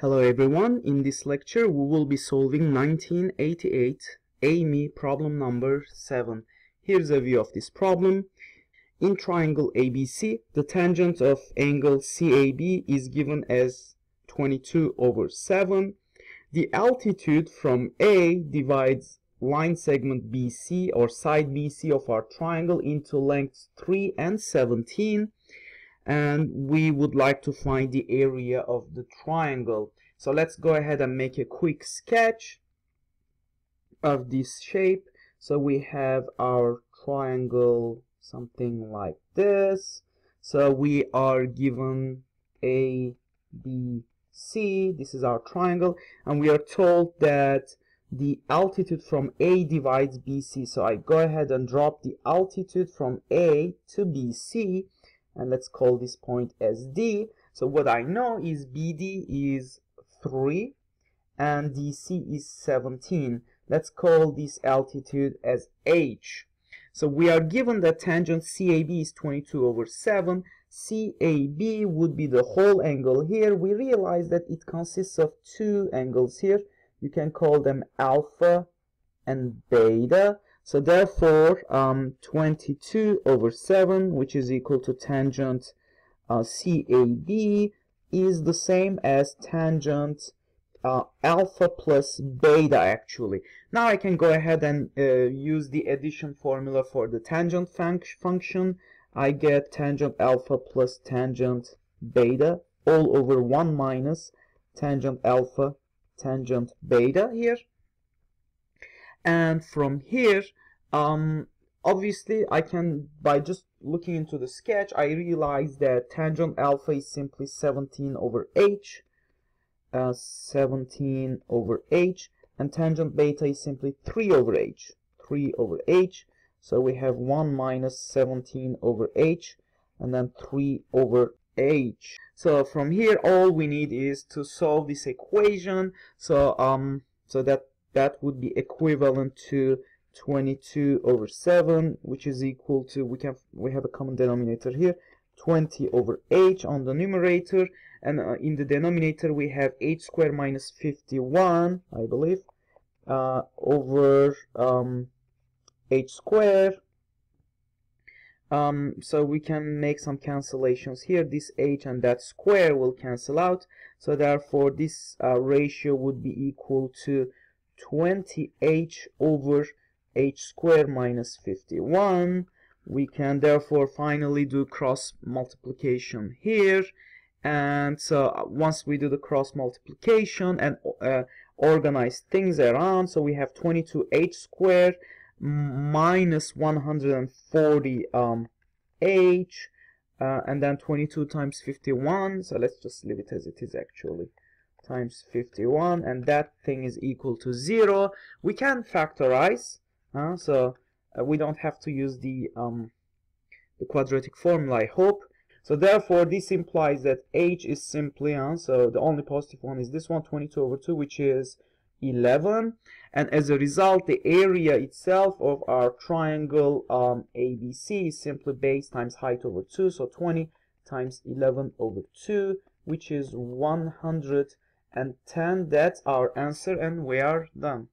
Hello everyone, in this lecture we will be solving 1988 AIME problem number 7. Here's a view of this problem. In triangle ABC, the tangent of angle CAB is given as 22 over 7. The altitude from A divides line segment BC or side BC of our triangle into lengths 3 and 17 and we would like to find the area of the triangle. So let's go ahead and make a quick sketch of this shape. So we have our triangle something like this. So we are given A, B, C. This is our triangle and we are told that the altitude from A divides BC. So I go ahead and drop the altitude from A to BC and let's call this point as D. So what I know is BD is 3 and DC is 17. Let's call this altitude as H. So we are given that tangent CAB is 22 over 7. CAB would be the whole angle here. We realize that it consists of two angles here. You can call them alpha and beta. So therefore, um, 22 over 7, which is equal to tangent uh, CAB, is the same as tangent uh, alpha plus beta actually. Now I can go ahead and uh, use the addition formula for the tangent func function. I get tangent alpha plus tangent beta all over 1 minus tangent alpha tangent beta here and from here um, obviously I can by just looking into the sketch I realize that tangent alpha is simply 17 over h uh, 17 over h and tangent beta is simply 3 over h 3 over h. So we have 1 minus 17 over h and then 3 over h. So from here all we need is to solve this equation. So um so that that would be equivalent to 22 over 7 which is equal to we can we have a common denominator here 20 over h on the numerator. And uh, in the denominator we have h squared minus 51 I believe uh, over um, h squared. Um, so we can make some cancellations here. This h and that square will cancel out. So therefore this uh, ratio would be equal to 20h over h squared minus 51 we can therefore finally do cross multiplication here. And so uh, once we do the cross multiplication and uh, organize things around so we have 22h squared minus 140 um, h uh, and then 22 times 51 so let's just leave it as it is actually times 51 and that thing is equal to 0 we can factorize uh, so uh, we don't have to use the um, the quadratic formula I hope. So therefore this implies that h is simply uh, so the only positive one is this one 22 over 2 which is 11 and as a result the area itself of our triangle um, ABC is simply base times height over 2 so 20 times 11 over 2 which is 110 that's our answer and we are done